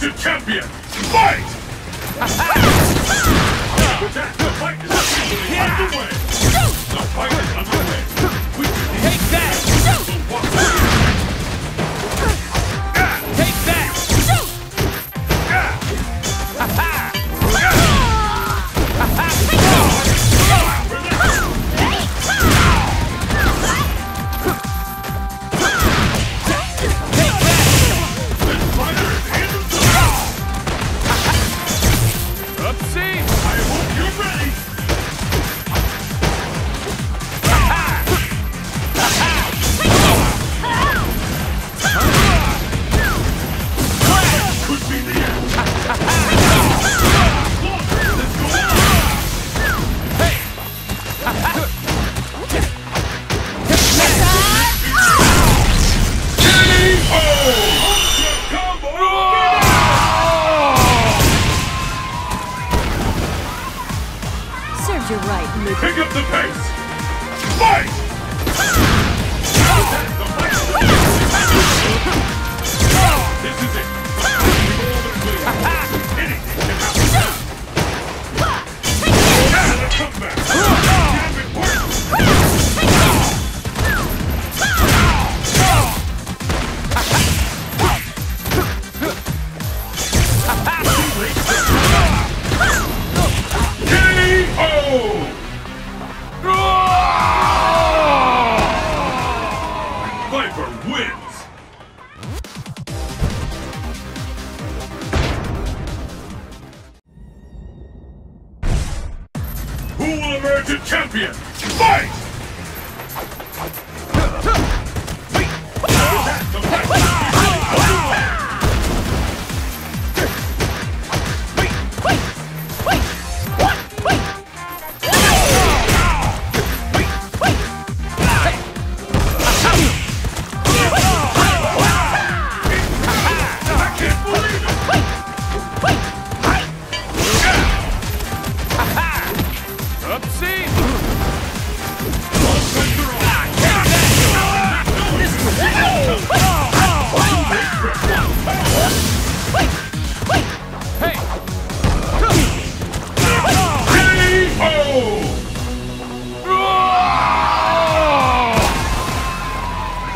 Emergent Champion! Fight! The fight is underway! The fight is underway! Take that! Serves you right, Luke. Pick up the pace! Fight! This is it! A champion? Fight!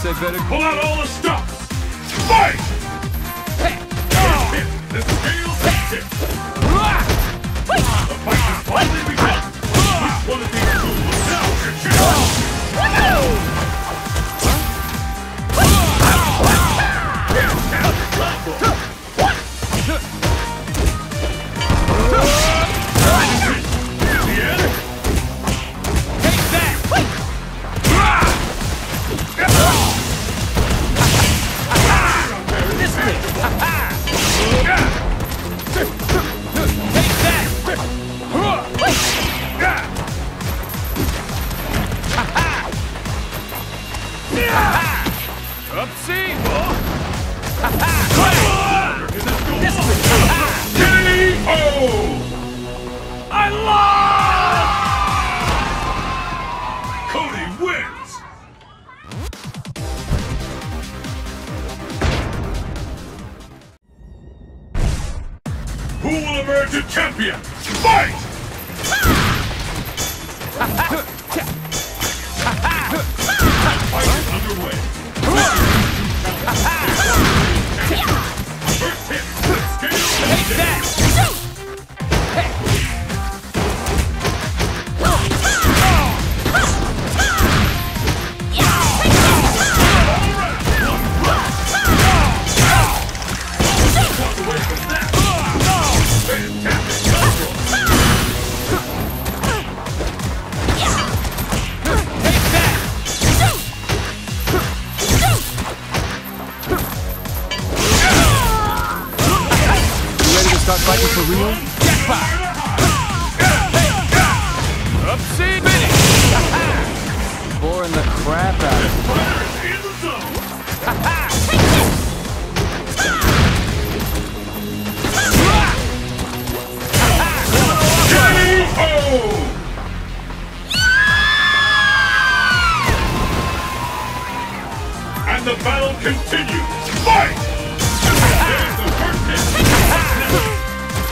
I better Pull out all the stops! Fight! First hit, Who will emerge a champion? Fight! Fight underway. First hit, Take that! start fighting for real? Jackpot! Upsy Benny! Boring the crap out of me. And the battle continues. Fight!